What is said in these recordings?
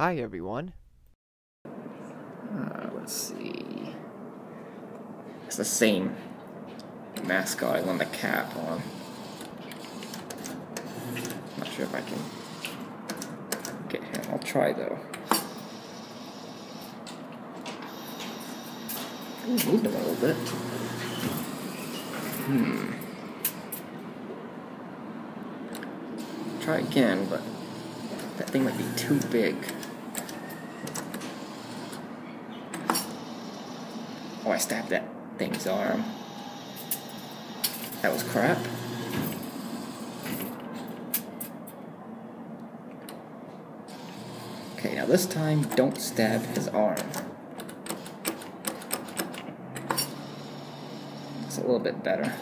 Hi everyone. Uh, let's see. It's the same mascot on the cap on. Not sure if I can get him. I'll try though. Ooh, moved him a little bit. Hmm. Try again, but that thing might be too big. Oh, I stabbed that thing's arm. That was crap. Okay, now this time, don't stab his arm. It's a little bit better.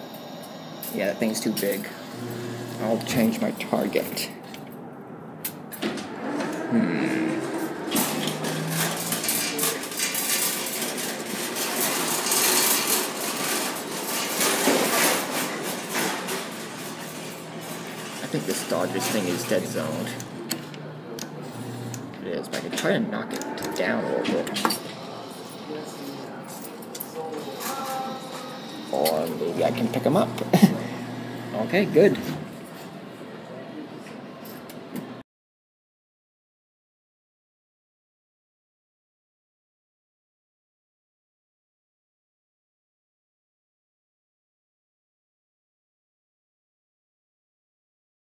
Yeah, that thing's too big. I'll change my target. Hmm. Think this Dodgers thing is dead zoned. It is, but I can try to knock it down a little bit. Or maybe I can pick him up. okay, good.